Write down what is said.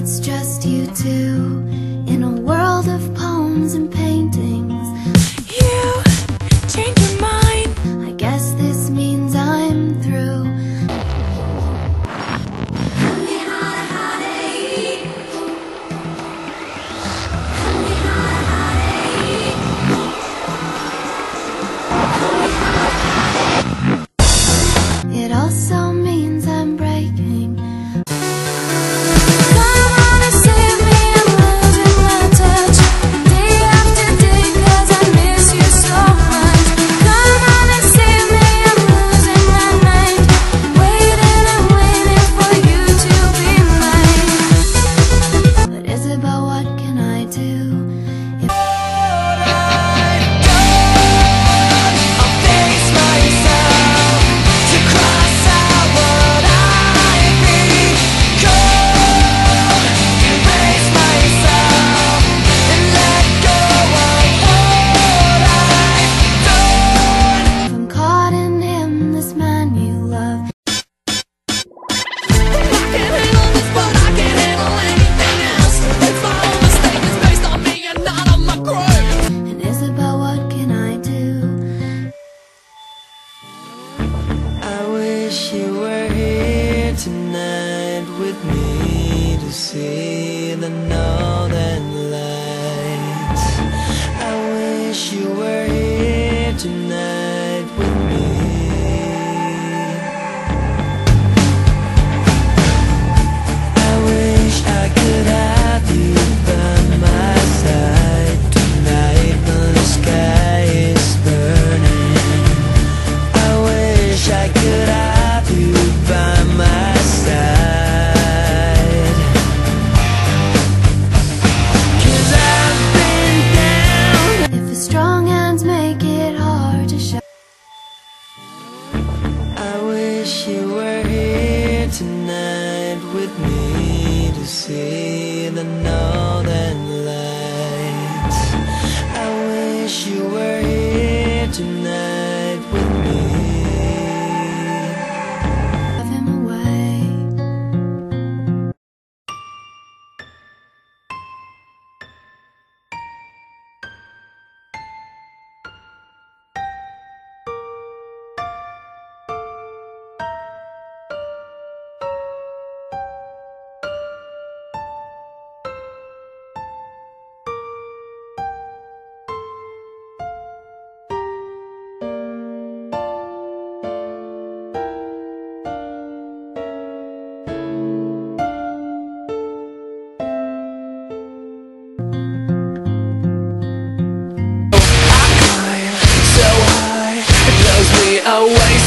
it's just you two in a world of poems and paintings. you wish you were here tonight with me to see the night. away